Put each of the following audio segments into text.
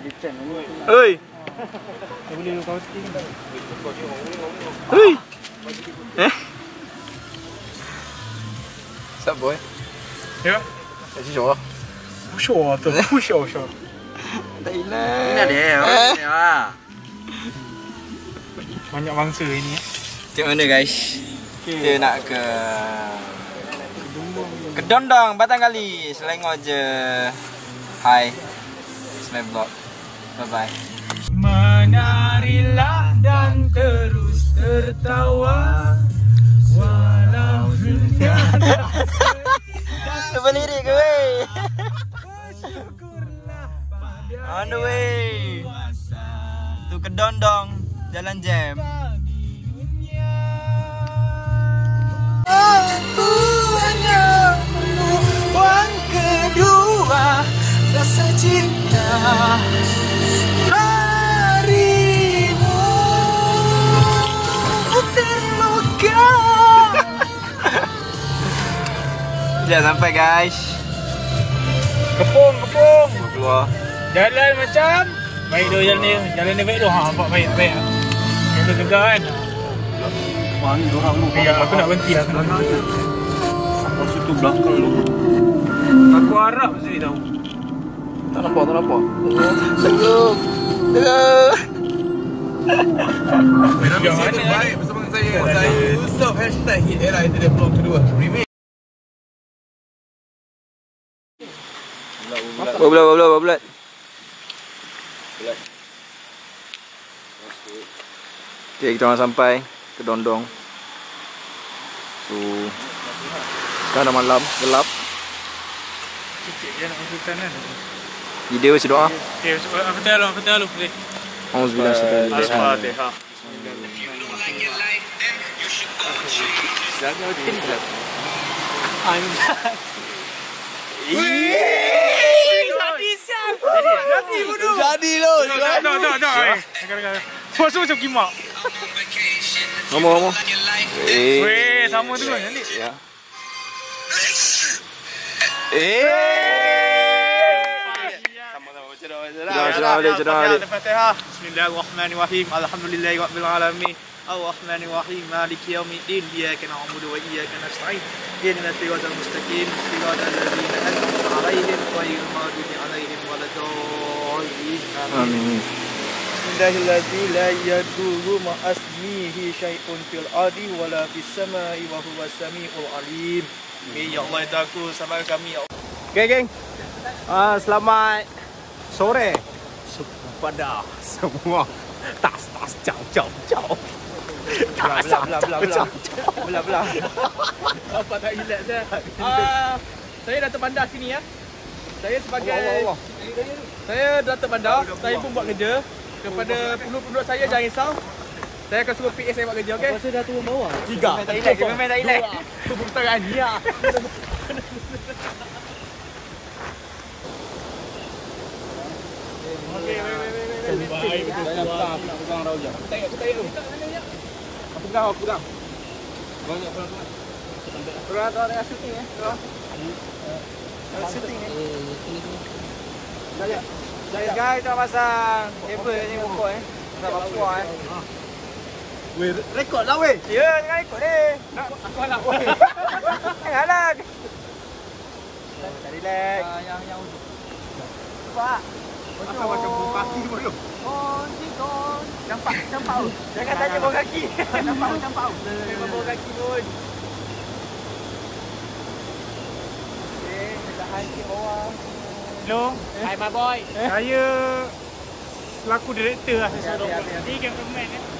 ada. Oi. Tak boleh lu counting. Oi. Eh? Siapa eh? Ya. Tak sure. Sure tu. Sure sure. Tak hilang. Ini ada ya. Eh. Banyak bangsa ini. eh. Macam mana guys? Kita nak ke Kedondong Batang Kali Selengor je Hai Smell vlog Bye bye Menarilah dan terus tertawa. Walau dunia Lupa lirik ke weh? Syukurlah pada On the way. Tu Kedondong Jalan jam. Aku hanya menuang kedua rasa cinta Dah sampai guys Kepung, kepung. Keluar keluar Jalan macam baik tu jalan ni. Jalan ni baik tu. Ha, nampak baik, baik. Kita gegar kan. Mana orang lu? Ya, aku nak berhenti aku nak berhenti. Kau situ belakang lu. Aku harap sini tahu. Tak nampak tak nampak Teguh Teguh Yang mana? Baik bersama saya. Saya Yusuf hashtag hit era itu dia vlog kedua. Remake. Berbulat berbulat berbulat Okay, kita orang sampai ke Dondong. So, sekarang dah malam, gelap. Sikit je nak masukkan kan. Video baca doa. Okay, aku tahu, aku tahu boleh. Auzubillah syaitanir rajim. Al-Fatihah. Jadi lo. Tak, tak, tak, tak. Suara macam kimak. Ngomong ngomong. Eh. Weh, sama tu kan. Nanti. Ya. Eh. Cerah, cerah balik, cerah balik. Al-Fatihah. Bismillahirrahmanirrahim. Alhamdulillahi rabbil alamin. الرحمن الرحيم مالك يوم الدين إياك نعبد وإياك نستعين اهدنا الصراط المستقيم صراط الذين أنعمت عليهم غير المغضوب عليهم ولا الضالين آمين Bismillahirrahmanirrahim. Amin. Allahil la yadullu ma asmihi syai'un fil ardi wala fis sama'i wa huwa samiul alim. Mi ya Allah taku sama kami ya. Okay, geng. Uh, selamat sore. Pada semua. Tas tas jau jau jau. Blah belah belah belah. Belah belah. blah. Apa tak hilang dah? Eh? Ah, saya dah terpandang sini ya. Saya sebagai Allah, Allah, Allah. Saya Datuk Bandar, saya pun buat kerja. Kepada penduduk-penduduk saya jangan risau. Saya akan suruh PA saya buat kerja, okey? Saya dah turun bawah. Tiga. Tak relax, memang tak relax. Putaran ni ah. Baik betul. Jangan pegang, nak pegang rau je. Aku tak aku tak aku. Aku pegang, aku pegang. Banyak pegang. Kurang tu dengan shooting eh. Kurang. Shooting eh. Guys, dah pasang kabel ni pokok eh. Dah bawa eh. Weh, rekod lah weh. Ya, jangan ikut deh. Nak aku nak weh. Janganlah. Tak relax. Yang yang Pak. Asal macam buka kaki pun lu. Kon, kon. Campak, campak. Jangan tanya bau kaki. Campak, campak. Memang bau kaki pun. Okay, tahan sikit bawah. Hello, hi my boy. Saya selaku director lah saya suruh. Ni cameraman eh.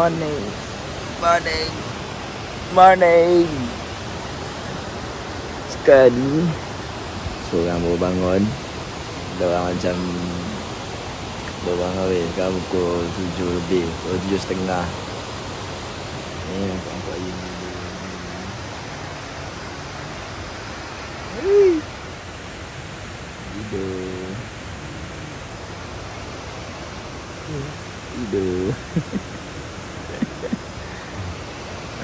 morning. Morning. Morning. Sekarang Seorang baru bangun orang macam Baru bangun weh Sekarang pukul 7 lebih Pukul 7 setengah Ni nampak-nampak ini Hei. Tidur Tidur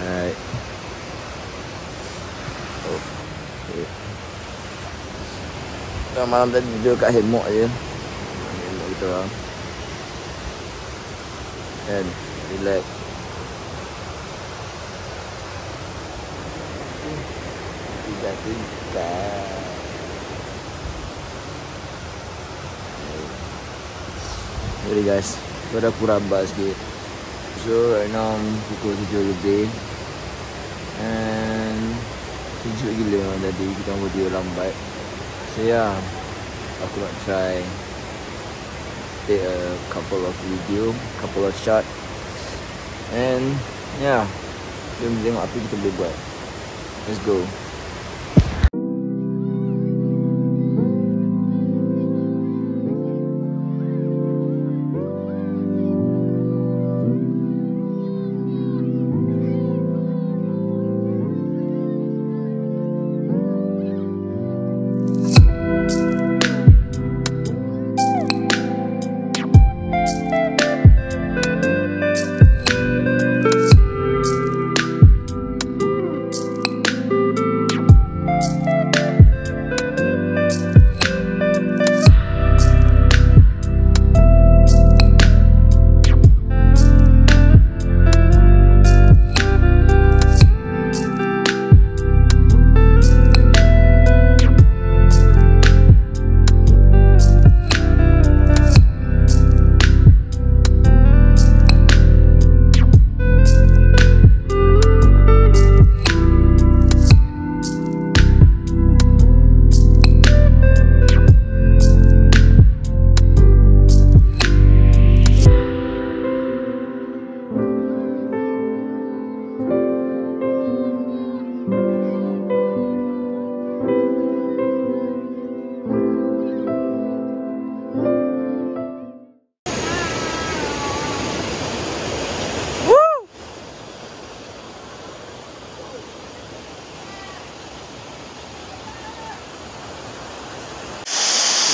Alright. Oh. Okay. So, malam tadi tidur kat hemok je. Hemok kita orang. Kan, relax. Tidak tidak. Jadi guys, kita dah kurang bas sikit. So right now pukul 7 lebih And Sejuk gila memang tadi Kita orang berdua lambat So yeah Aku nak try Take a couple of video Couple of shot. And Yeah. Jom tengok apa kita boleh buat. Let's go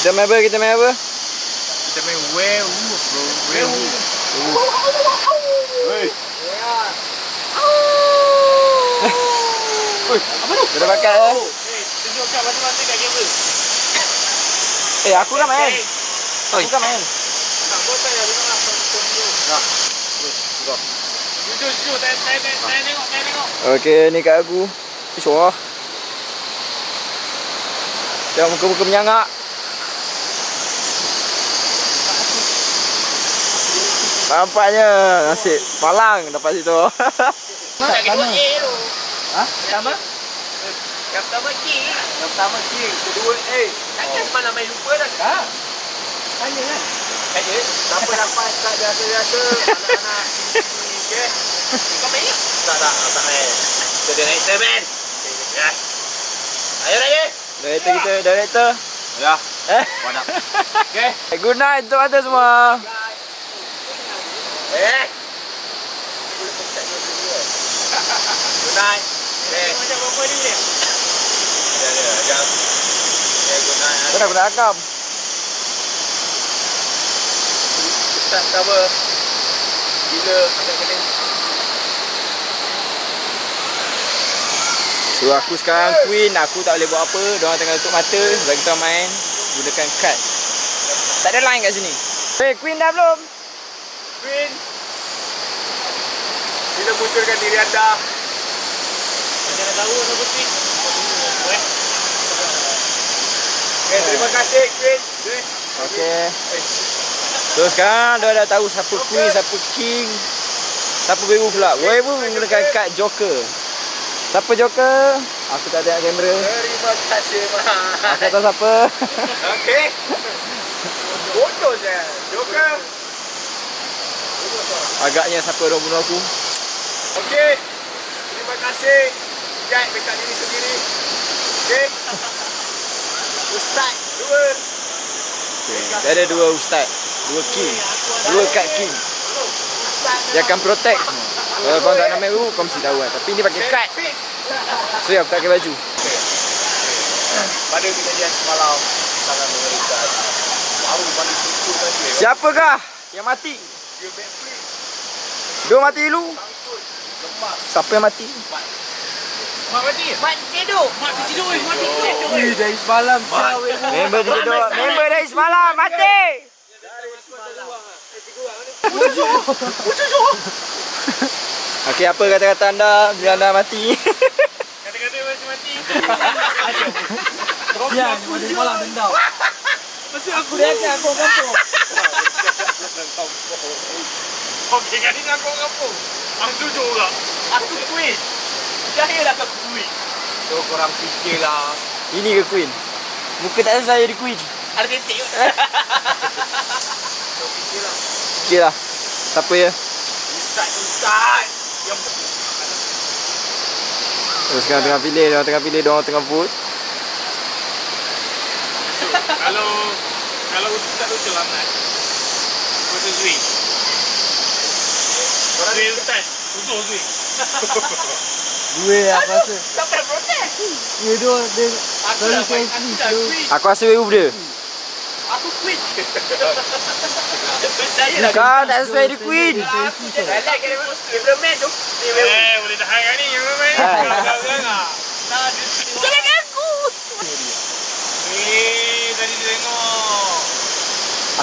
Kita main apa? Kita main apa? Kita main werewolf bro. Werewolf. Kita pakai eh. Tunjukkan mata-mata kat kamera. Eh, aku kan main. Aku kan main. Tak boleh ya, dengar lah. Jujur, jujur. Saya, tengok, saya tengok. Okey, ni kat aku. Isyuah. Jangan muka-muka menyangak. Nampaknya nasib malang dapat situ. Tak kena. Ha? Pertama? Yang pertama king. Yang pertama king, kedua A. Takkan semalam main lupa dah. Ha? Tanya kan? Tanya. Siapa dapat kat biasa-biasa anak-anak sini okey? Kau main ni? Tak, tak. Tak main. Kita dia naik termen. Ya. Ayo lagi. Director kita, director. Ya. Eh? Wadah. Okay. Good night untuk anda semua. Eh. Good night. Eh. Macam apa ni ni? Ya, ya. Ajak. Eh, good night. Kau dah kena akam. Ustaz cover. Bila akan kena So aku sekarang queen, aku tak boleh buat apa. Diorang tengah tutup mata, bagi kita main gunakan kad. Tak ada line kat sini. Hey, queen dah belum? Queen. Sila munculkan diri anda. Jangan tahu apa tu. Eh. Okay, terima kasih Queen. Okay. So sekarang dah dah tahu siapa queen, siapa king. Siapa werewolf pula. Werewolf menggunakan kad joker. Siapa joker? Aku tak tengok kamera. Terima kasih, Mak. Aku tak tahu siapa. Okey. Bodoh je. Joker. Agaknya siapa orang bunuh aku. Okey. Terima kasih. Jack dekat diri sendiri. Okey. Ustaz. Dua. Okay. Dia ada dua ustaz. Dua king. Dua kad king. Dia akan protect semua. Kalau kau tak nak main kau mesti tahu kan. Tapi ni pakai kad. So ya, aku tak pakai baju. Pada kejadian semalam sangat mengerikan. Baru balik sukun tadi. eh. Siapakah yang mati? Dua mati dulu. Siapa yang mati? Mak mati. Mak tidur. Mak tidur. Mak tidur. dari semalam. Member tidur. Member dari semalam mati. Okey, apa kata-kata anda bila anda mati? Kata-kata macam mati. Ya, pada semalam dendam. Maksud aku dia aku kampung. Okey, kali ni aku kampung. Aku jujur juga. Aku queen. Percayalah aku queen. So korang fikirlah. Ini ke queen? Muka tak selesai jadi queen. Ada titik. so fikirlah. Okey lah. Siapa ya? Ustaz, Ustaz. Yang So, sekarang tengah pilih, dia tengah pilih, dia tengah vote. Kalau kalau ustaz tu selamat. Kau tu Zui. Zui ustaz. Untuk Zui. Dua aku rasa. Siapa yang protes? Dia dua dia Aku dah. Aku dah. Aku rasa werewolf dia. Aku queen. Percayalah. Kau tak sesuai di queen. Aku je dah like cameraman tu. Ni memang. Eh, boleh tahan kat ni. Yang main. Jangan dia aku. Eh, tadi dia tengok.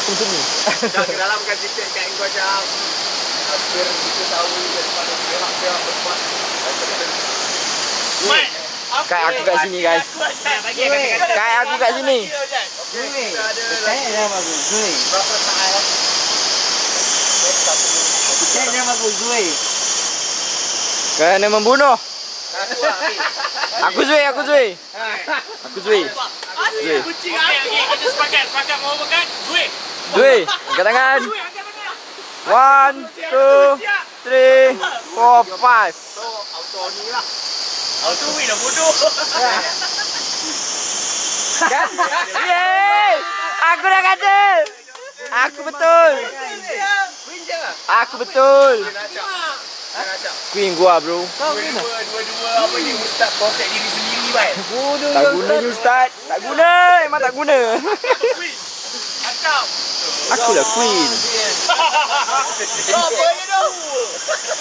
Aku macam ni. Dah ke dalam kan sikit kat kau jam. Hampir kita tahu daripada pihak-pihak berbuat. Mat. Kat aku kat sini guys. Kat aku kat sini. Zui. Percaya dah bagus. Zui. Berapa saat lah? Percaya dah bagus. Zui. Kerana membunuh. Aku. Aku Zui, aku Zui. Aku Zui. Zui. Okey, okey. Kita sepakat. Sepakat mau makan. Zui. Zui, angkat tangan. Zui, angkat tangan. One, two, three, four, five. So, auto ni lah. Auto win dah bodoh. Yeay! Aku dah kata. Aku betul. Aku betul. Queen gua bro. Dua-dua, apa ni Ustaz protect diri sendiri baik. Tak guna ni ustaz. Tak guna. Memang tak guna. Win. Acak. Aku lah queen. Oh, apa ni tu?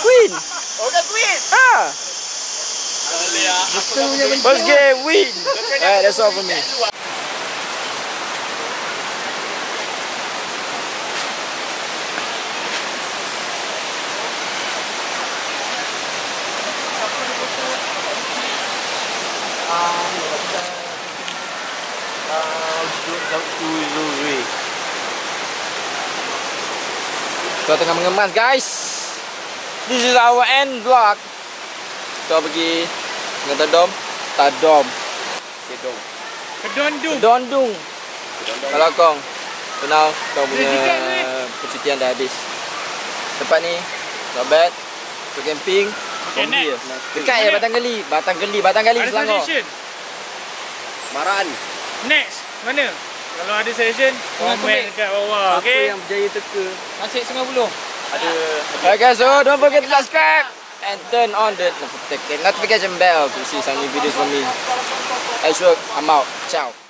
Queen. Oh, kan Queen. Ha. Boleh ah. First game win. Alright, that's all for me. Kita tengah mengemas guys. This is our end vlog. Kita pergi Dengan tadom. Tadom. Kedong. Kedondung. Kedondung. Kalau kau kenal kau punya dekat percutian dah habis. Tempat ni not bad. Untuk camping. Okay, Kombi je. next. Dekat je Batang Geli. Batang Geli, Batang Geli Selangor. Maran. Next. Mana? Kalau ada suggestion, komen dekat bawah. Apa Okay? yang berjaya teka? Masih Sungai Buloh. Ada Alright guys, so don't forget to subscribe and turn on the notification bell to see some new videos from me. As well, I'm out. Ciao.